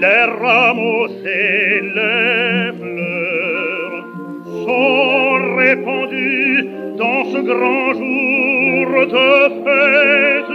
les rameaux et les fleurs sont répandus dans ce grand jour de fête.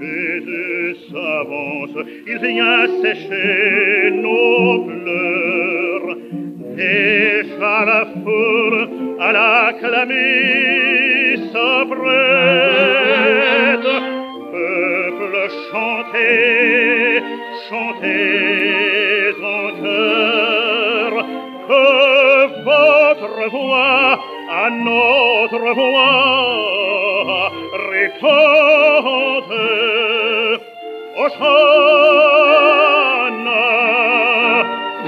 Jésus s'avance, il vient sécher nos pleurs. Déjà la foule à la clamée chantez, chantez en cœur, que votre voix à notre voix répondre. Hosanna,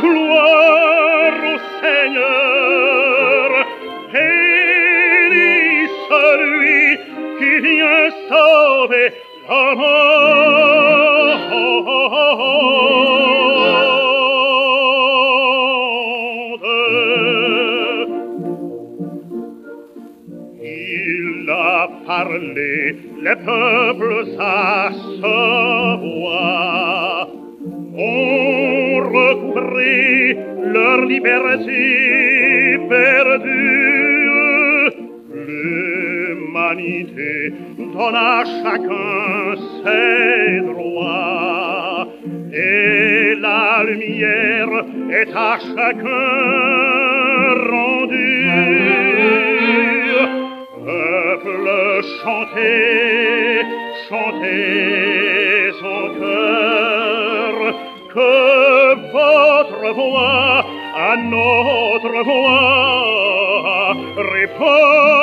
gloire au Seigneur, béni celui qui vient sauver parler, les peuples à savoir ont repris leur liberté. Donne à chacun ses droits et la lumière est à chacun rendue. Peuple, chantez, chantez en cœur, que votre voix à notre voix répond.